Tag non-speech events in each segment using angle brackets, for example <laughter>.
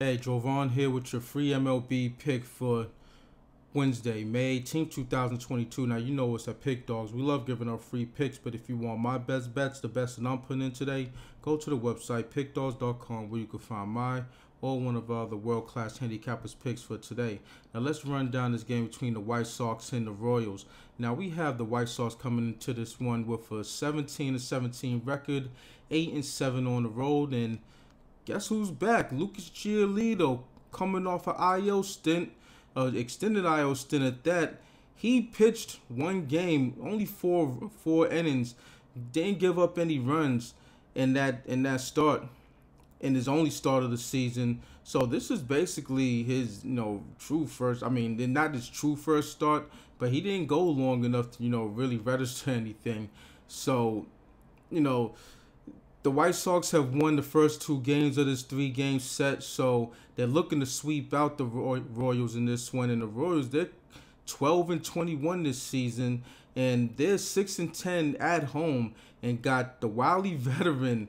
Hey, Jovan here with your free MLB pick for Wednesday, May 18th, 2022. Now, you know it's at Pick Dawgz. We love giving out free picks, but if you want my best bets, the best that I'm putting in today, go to the website, pickdawgz.com, where you can find my or one of our other world-class handicappers picks for today. Now, let's run down this game between the White Sox and the Royals. Now, we have the White Sox coming into this one with a 17-17 record, eight and seven on the road, and guess who's back? Lucas Giolito coming off an IL stint, uh, extended IL stint at that. He pitched one game, only four four innings, didn't give up any runs in that in that start, in his only start of the season. So this is basically his you know true first. I mean, not his true first start, but he didn't go long enough to you know really register <laughs> anything. So, you know the White Sox have won the first two games of this three game set, so they're looking to sweep out the Royals in this one. And the Royals, they're 12 and 21 this season, and they're 6 and 10 at home, and got the wily <laughs> veteran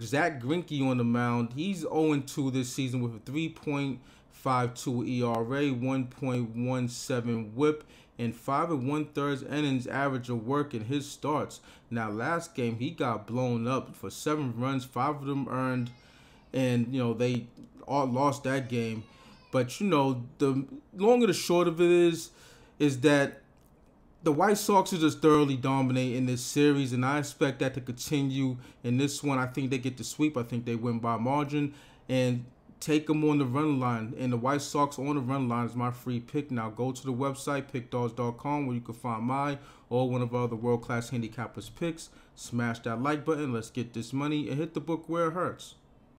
Zack Greinke on the mound. He's 0 2 this season with a 3.52 ERA, 1.17 WHIP, and five and one thirds innings average of work in his starts. Now, last game he got blown up for seven runs, five of them earned, and you know they all lost that game. But you know the long and the short of it is, is that the White Sox are just thoroughly dominating this series, and I expect that to continue in this one. I think they get the sweep. I think they win by margin, and take them on the run line. And the White Sox on the run line is my free pick. Now go to the website, pickdawgz.com, where you can find my or one of our other world class handicappers picks. Smash that like button. Let's get this money and hit the book where it hurts.